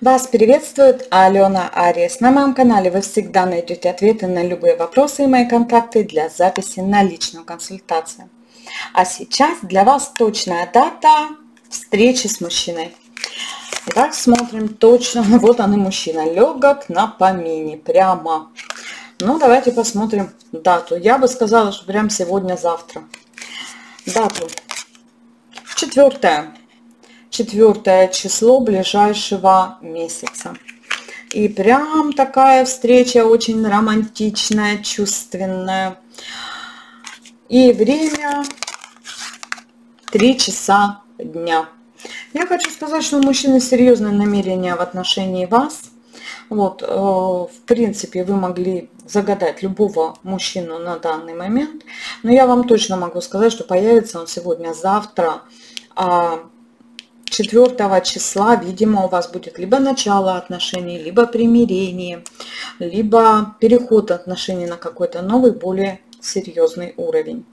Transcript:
Вас приветствует Алена Ариес. На моем канале вы всегда найдете ответы на любые вопросы и мои контакты для записи на личную консультацию. А сейчас для вас точная дата встречи с мужчиной. Итак, смотрим точно. Вот он и мужчина. Легок на помине. Прямо. Ну, давайте посмотрим дату. Я бы сказала, что прям сегодня-завтра. Дату. Четвертое четвертое число ближайшего месяца. И прям такая встреча очень романтичная, чувственная. И время 3 часа дня. Я хочу сказать, что у мужчины серьезное намерение в отношении вас. Вот, э, в принципе, вы могли загадать любого мужчину на данный момент. Но я вам точно могу сказать, что появится он сегодня-завтра а, 4 числа, видимо, у вас будет либо начало отношений, либо примирение, либо переход отношений на какой-то новый, более серьезный уровень.